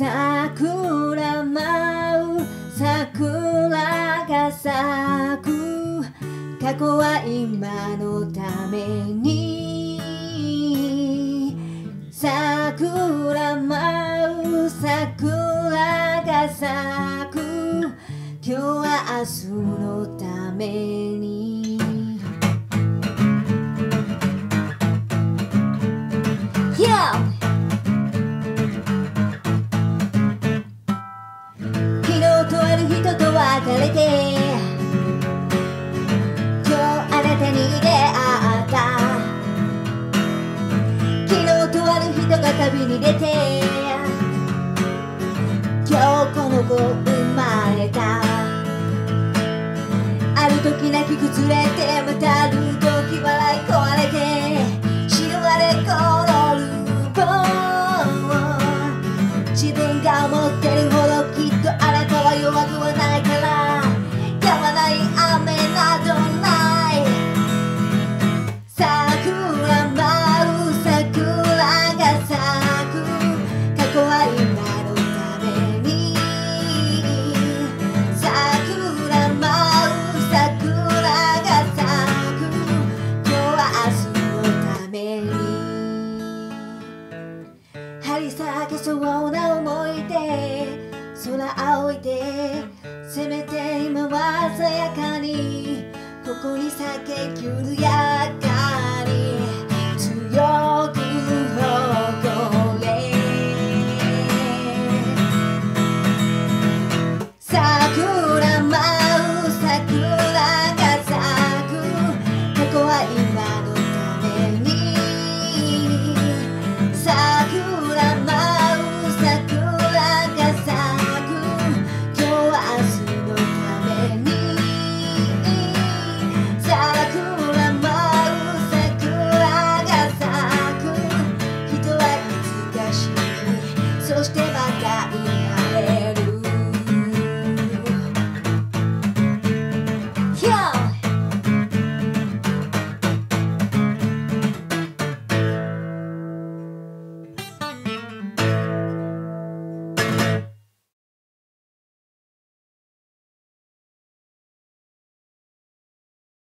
桜舞う桜が咲く。過去は今のために。桜舞う桜が咲く。今日は明日のために。と別れて今日あなたに出会った。昨日とある人が旅に出て。今日この子生まれた。ある時泣き崩れてまたある時張り裂けそうな思いで空仰いでせめて今は鮮やかにここに咲け緩やか